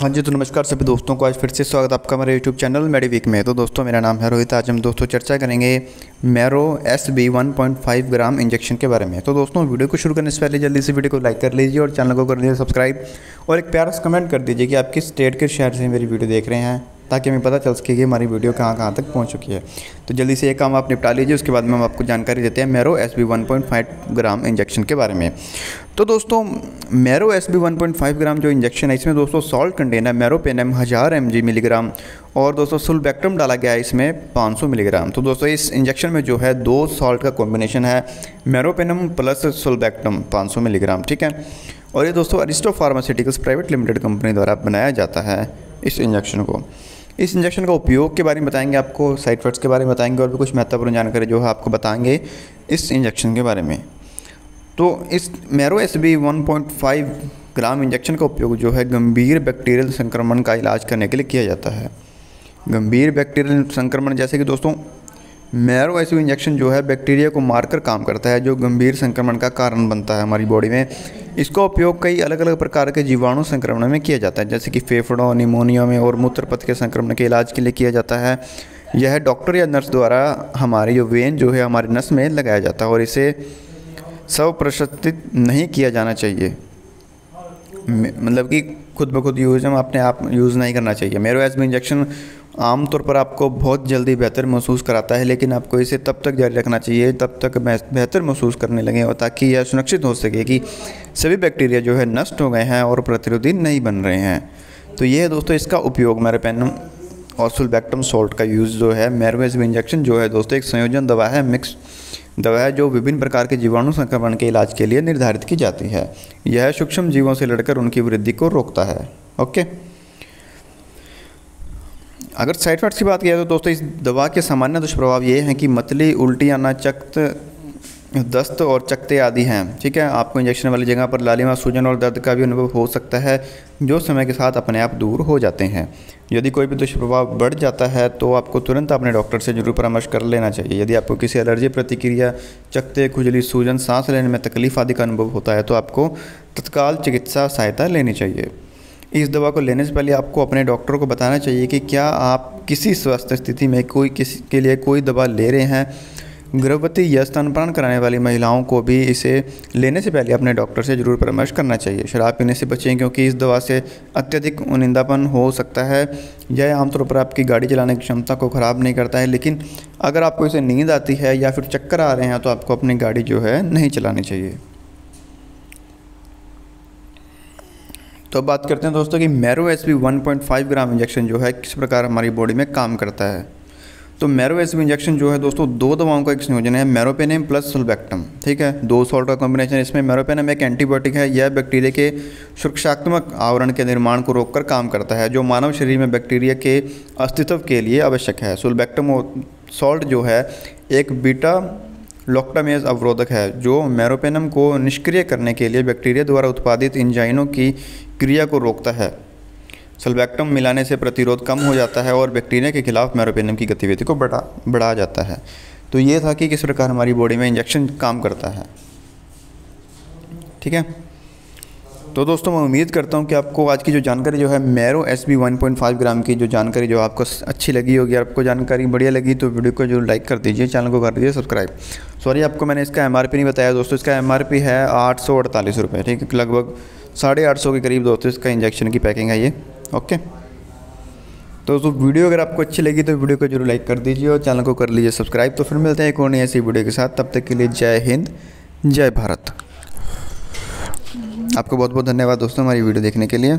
हाँ जी तो नमस्कार सभी दोस्तों को। आज फिर से स्वागत आपका हमारे यूट्यूब चैनल मेडिविक में। तो दोस्तों, मेरा नाम है रोहित। आज हम दोस्तों चर्चा करेंगे marrow S B one point five gram injection के बारे में। तो दोस्तों, वीडियो को शुरू करने से पहले जल्दी से वीडियो को लाइक कर लीजिए और चैनल को कर लीजिए सब्सक्राइब। और एक प्यारा कमेंट कर दीजिए कि आप किस स्टेट के शहर से मेरी वीडियो देख रहे हैं, ताकि हमें पता चल सके कि हमारी वीडियो कहाँ कहाँ तक पहुँच चुकी है। तो जल्दी से ये काम आप निपटा लीजिए, उसके बाद में हम आपको जानकारी देते हैं marrow S B one point five gram injection के बारे में। तो दोस्तों, marrow S B one point five gram जो इंजेक्शन है, इसमें दोस्तों सॉल्ट कंटेन है पेनम हज़ार एम जी मिलीग्राम और दोस्तों सुलबैक्ट्रम डाला गया है इसमें 500 मिलीग्राम तो दोस्तों, इस इंजेक्शन में जो है दो सॉल्ट का कॉम्बिनेशन है मैरोपेनम प्लस सुलबैक्ट्रम 500 मिलीग्राम ठीक है? और ये दोस्तों Aristo Pharmaceuticals Private Limited company द्वारा बनाया जाता है इस इंजेक्शन को। इस इंजेक्शन का उपयोग के बारे में बताएँगे आपको साइड इफेक्ट्स के बारे में बताएँगे और भी कुछ महत्वपूर्ण जानकारी जो है आपको बताएँगे इस इंजेक्शन के बारे में। तो इस marrow S B one point five gram injection का उपयोग जो है गंभीर बैक्टीरियल संक्रमण का इलाज करने के लिए किया जाता है। गंभीर बैक्टीरियल संक्रमण, जैसे कि दोस्तों, मैरो एसिव इंजेक्शन जो है बैक्टीरिया को मारकर काम करता है, जो गंभीर संक्रमण का कारण बनता है हमारी बॉडी में। इसका उपयोग कई अलग अलग प्रकार के जीवाणु संक्रमण में किया जाता है, जैसे कि फेफड़ों, निमोनिया में और मूत्रपथ के संक्रमण के इलाज के लिए किया जाता है। यह डॉक्टर या नर्स द्वारा हमारी जो वेन जो है, हमारे नस में लगाया जाता है और इसे सब प्रशस्तित नहीं किया जाना चाहिए। मतलब कि खुद ब खुद यूज़ हम अपने आप यूज़ नहीं करना चाहिए। मेरो एज इंजेक्शन आमतौर पर आपको बहुत जल्दी बेहतर महसूस कराता है, लेकिन आपको इसे तब तक जारी रखना चाहिए, तब तक बेहतर महसूस करने लगे और ताकि यह सुनिश्चित हो सके कि सभी बैक्टीरिया जो है नष्ट हो गए हैं और प्रतिरोधी नहीं बन रहे हैं। तो ये है दोस्तों इसका उपयोग मेरे पेन और सुलबैक्टम सॉल्ट का यूज़ जो है मेरवेज इंजेक्शन जो है दोस्तों एक संयोजन दवा है, मिक्स दवा है जो विभिन्न प्रकार के जीवाणु संक्रमण के इलाज के लिए निर्धारित की जाती है। यह सूक्ष्म जीवों से लड़कर उनकी वृद्धि को रोकता है। ओके? अगर साइड इफेक्ट्स की बात किया तो दोस्तों, इस दवा के सामान्य दुष्प्रभाव ये हैं कि मतली, उल्टी आना चक्त दस्त और चकते आदि हैं। ठीक है? आपको इंजेक्शन वाली जगह पर लालिमा, सूजन और दर्द का भी अनुभव हो सकता है, जो समय के साथ अपने आप दूर हो जाते हैं। यदि कोई भी दुष्प्रभाव बढ़ जाता है तो आपको तुरंत अपने डॉक्टर से ज़रूर परामर्श कर लेना चाहिए। यदि आपको किसी एलर्जी प्रतिक्रिया, चकते, खुजली, सूजन, सांस लेने में तकलीफ़ आदि का अनुभव होता है तो आपको तत्काल चिकित्सा सहायता लेनी चाहिए। इस दवा को लेने से पहले आपको अपने डॉक्टर को बताना चाहिए कि क्या आप किसी स्वास्थ्य स्थिति में कोई किसी के लिए कोई दवा ले रहे हैं गर्भवती या स्तनपान कराने वाली महिलाओं को भी इसे लेने से पहले अपने डॉक्टर से ज़रूर परामर्श करना चाहिए। शराब पीने से बचें क्योंकि इस दवा से अत्यधिक उनिंदापन हो सकता है। यह आमतौर पर आपकी गाड़ी चलाने की क्षमता को ख़राब नहीं करता है, लेकिन अगर आपको इसे नींद आती है या फिर चक्कर आ रहे हैं तो आपको अपनी गाड़ी जो है नहीं चलानी चाहिए। तो बात करते हैं दोस्तों कि marrow S B one point five gram injection जो है किस प्रकार हमारी बॉडी में काम करता है। तो मैरो एस बी इंजेक्शन जो है दोस्तों, दो दवाओं का एक संयोजन है मैरोपेनम प्लस सुलबैक्टम ठीक है? दो सॉल्ट का कॉम्बिनेशन इसमें मैरोपेनम एक एंटीबायोटिक है, यह बैक्टीरिया के सुरक्षात्मक आवरण के निर्माण को रोककर काम करता है, जो मानव शरीर में बैक्टीरिया के अस्तित्व के लिए आवश्यक है। सुलबैक्टम सॉल्ट जो है, एक बीटा लॉक्टामेज अवरोधक है, जो मैरोपेनम को निष्क्रिय करने के लिए बैक्टीरिया द्वारा उत्पादित इंजाइनों की क्रिया को रोकता है। सल्बैक्टम मिलाने से प्रतिरोध कम हो जाता है और बैक्टीरिया के खिलाफ मैरोपेनम की गतिविधि को बढ़ा बढ़ा जाता है। तो ये था कि किस प्रकार हमारी बॉडी में इंजेक्शन काम करता है। ठीक है? तो दोस्तों, मैं उम्मीद करता हूँ कि आपको आज की जो जानकारी जो है, marrow S B one point five gram की जो जानकारी जो आपको अच्छी लगी होगी आपको जानकारी बढ़िया लगी तो वीडियो को जो लाइक कर दीजिए, चैनल को कर दीजिए सब्सक्राइब। सॉरी, आपको मैंने इसका एमआरपी नहीं बताया दोस्तों, इसका एमआरपी है आठ सौ अड़तालीस रुपये ठीक है? लगभग साढ़े आठ सौ के करीब दोस्तों इसका इंजेक्शन की पैकिंग है ये। ओके तो दोस्तों, वीडियो अगर आपको अच्छी लगी तो वीडियो को ज़रूर लाइक कर दीजिए और चैनल को कर लीजिए सब्सक्राइब तो फिर मिलते हैं एक और नई ऐसी वीडियो के साथ। तब तक के लिए जय हिंद, जय भारत। आपको बहुत बहुत धन्यवाद दोस्तों हमारी वीडियो देखने के लिए।